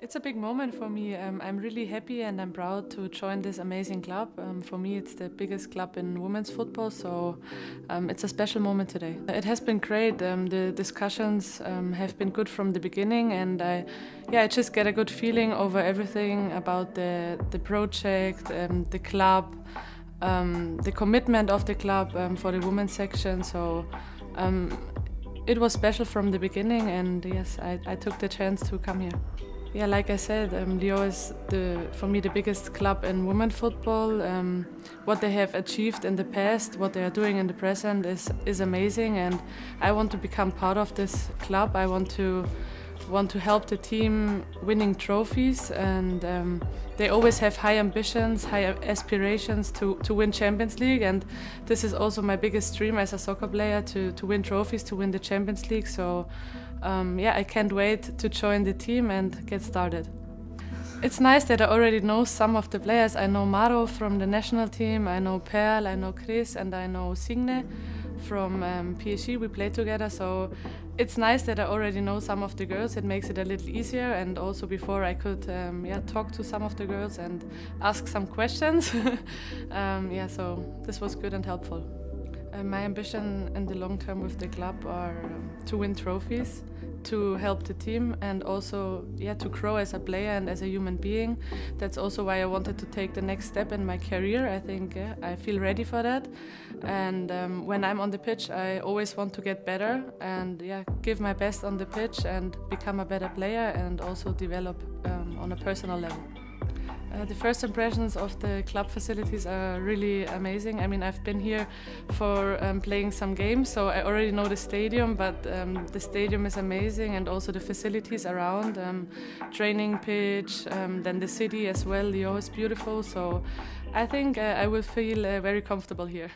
It's a big moment for me. Um, I'm really happy and I'm proud to join this amazing club. Um, for me, it's the biggest club in women's football, so um, it's a special moment today. It has been great. Um, the discussions um, have been good from the beginning, and I, yeah, I just get a good feeling over everything about the the project, um, the club, the commitment of the club for the women's section. So. it was special from the beginning, and yes, I, I took the chance to come here. Yeah, like I said, um, Lyon is the, for me the biggest club in women football. Um, what they have achieved in the past, what they are doing in the present is is amazing, and I want to become part of this club. I want to want to help the team winning trophies, and um, they always have high ambitions, high aspirations to, to win Champions League. And this is also my biggest dream as a soccer player to, to win trophies, to win the Champions League. So, um, yeah, I can't wait to join the team and get started. It's nice that I already know some of the players. I know Maro from the national team, I know Perle, I know Chris, and I know Signe from um, PSG. We play together, so it's nice that I already know some of the girls. It makes it a little easier, and also before I could um, yeah talk to some of the girls and ask some questions. um, yeah, so this was good and helpful. Uh, my ambition in the long term with the club are um, to win trophies to help the team and also yeah to grow as a player and as a human being. That's also why i wanted to take the next step in my career. I think yeah, i feel ready for that. And um, when i'm on the pitch i always want to get better and yeah give my best on the pitch and become a better player and also develop um, on a personal level uh, the first impressions of the club facilities are really amazing. I mean, I've been here for um, playing some games, so I already know the stadium, but um, the stadium is amazing and also the facilities around, um, training pitch, um, then the city as well, Lyon is beautiful, so I think uh, I will feel uh, very comfortable here.